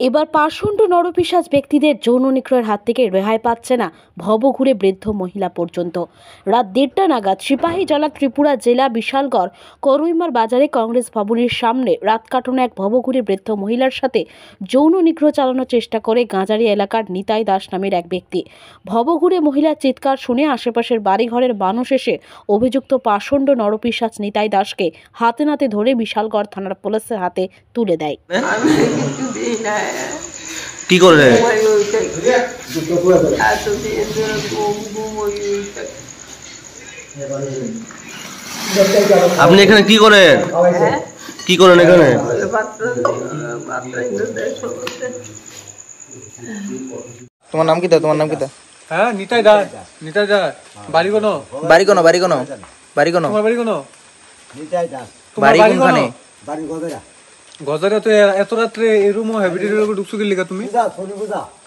এবার পাষণ্ড নরপিশাচ ব্যক্তিদের যৌন নিগ্রহের হাত থেকে রেহাই পাচ্ছে না ভবঘুরে বৃদ্ধ মহিলা পর্যন্ত। রাত দেড়টা নাগাদ সিপাহী জলা ত্রিপুরা জেলা বিশালগড় করুইমার বাজারে কংগ্রেস ভবনের সামনে রাত কাটানো এক ভবঘুরে বৃদ্ধ মহিলার সাথে যৌন নিগ্রহ চালানোর চেষ্টা করে গাঁজারি এলাকার নিতাই দাস নামের এক ব্যক্তি। ভবঘুরে মহিলার চিৎকার শুনে আশেপাশের বাড়িঘরের মানুষ এসে অভিযুক্ত পাষণ্ড নরপিশাচ নিতাই দাসকে হাতে নাতে ধরে বিশালগড় থানার পুলিশের হাতে তুলে দেয়। কি করে ঘুমাই ওই থাকি এতদিন ধরে ঘুম ঘুম ওই ওই থাকি আপনি এখানে কি করেন কি করেন এখানে? তোমার নাম কিতা তোমার নাম কিতা হ্যাঁ নিতাই দা নিতাই দা। বাড়ি কোনো? বাড়ি কোনো বাড়ি কোনো বাড়ি কোনো? তোমার বাড়ি কোনো তোমার বাড়ি বাড়ি কোনখানে কোনো? গজারে তো এত রাত্রে এই রুম হ্যাবিটের লোক ঢুকছো কি লিখা তুমি?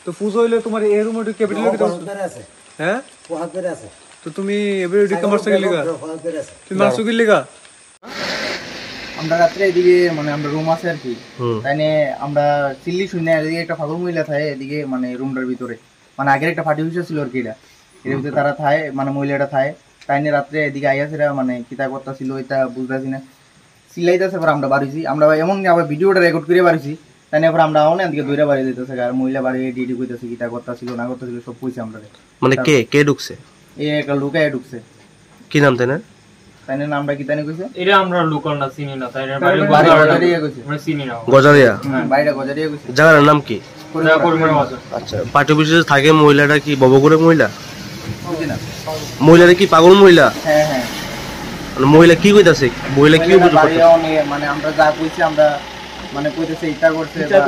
তো পুজো হইলে তোমার এই রুমে ঢুকে হ্যাবিটের লোক হ্যাঁ? তো তুমি এবারে ঢুকে মারছো কি লিখা তুমি মারছো কি লিখা আমরা রাত্রে এদিকে মানে আমরা রুম আছে আর কি। তাই নিয়ে আমরা চিল্লি শুনে এদিকে একটা ফাগল মহিলা থাকে এদিকে মানে রুমটার ভিতরে। মানে আগের একটা পার্টি অফিস ছিল আর কি এটা। এর ভিতরে তারা থায় মানে মহিলাটা থায় তাই নিয়ে রাত্রে এদিকে আইয়াছেরা মানে কিতা করতা ছিল এটা বুঝতেছি না। চিল্লাইতেছে এবার আমরা বাড়িছি। আমরা এমন আবার ভিডিওটা রেকর্ড করে বাড়িছি তাই নিয়ে এবার আমরা অনেক এদিকে দূরে বাড়ি দিতেছে আর মহিলা বাড়ি ডিডি কইতেছে কিতা করতা ছিল না করতা ছিল সব কইছে আমরা মানে কে? কে ঢুকছে? এই একটা লুকায় ঢুকছে। কি নাম তাই না তাই নামটা কি তাই কইছে? এটা আমরা লোকাল না চিনি না তাই বাড়ি বাড়ি গজারিয়া। কইছে। আমরা চিনি না। গজারিয়া? বাড়িটা গজারিয়া কইছে। জায়গার নাম কি? আচ্ছা পার্টি অফিসে থাকে মহিলাটা কি ববগুড়ে মহিলা? মহিলাটা কি পাগল মহিলা? হ্যাঁ হ্যাঁ। মানে মহিলা কি কইতাছে? মহিলা কি বাড়িও নিয়ে মানে আমরা যা কইছি আমরা মানে কইতেছে ইটা করছে বা-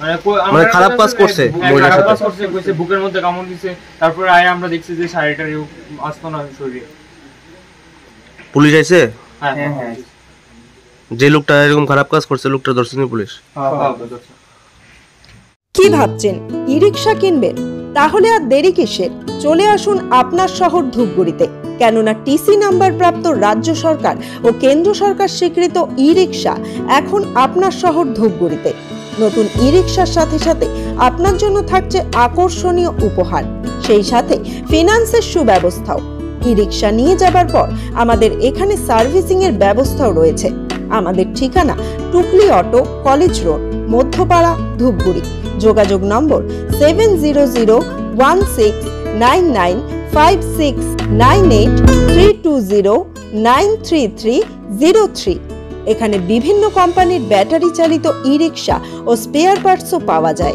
মানে কই- আমরা মানে খারাপ কাজ করছে বুকে মহিলার খারাপ কাজ করছে কইছে বুকের মধ্যে কামড় দিছে তারপরে আয় আমরা দেখছি যে শাড়িটার আসতো না শরীরে। পুলিশ আইছে? হ্যাঁ হ্যাঁ হ্যাঁ। যে লোকটা এরকম খারাপ কাজ করছে লোকটা ধরছেনি পুলিশ। হ্যাঁ, হ্যাঁ। কি ভাবছেন? ই রিক্সা কিনবেন? তাহলে আর দেরি কিসের? চলে আসুন আপনার শহর ধূপগুড়িতে। কেননা টিসি নাম্বার প্রাপ্ত রাজ্য সরকার ও কেন্দ্র সরকার স্বীকৃত ই রিক্সা এখন আপনার শহর ধূপগুড়িতে। নতুন ই রিক্সার সাথে সাথে আপনার জন্য থাকছে আকর্ষণীয় উপহার। সেই সাথে ফিনান্সের সুব্যবস্থাও। ই রিক্সা নিয়ে যাবার পর আমাদের এখানে সার্ভিসিং এর ব্যবস্থাও রয়েছে। আমাদের ঠিকানা টুকলি auto, college road, Madhyapara, Dhupguri. যোগাযোগ নম্বর seven zero zero one six nine nine five six nine eight three two zero nine three three zero three এখানে বিভিন্ন কোম্পানির ব্যাটারি চালিত ই রিক্সা ও স্পেয়ার পার্টসও পাওয়া যায়।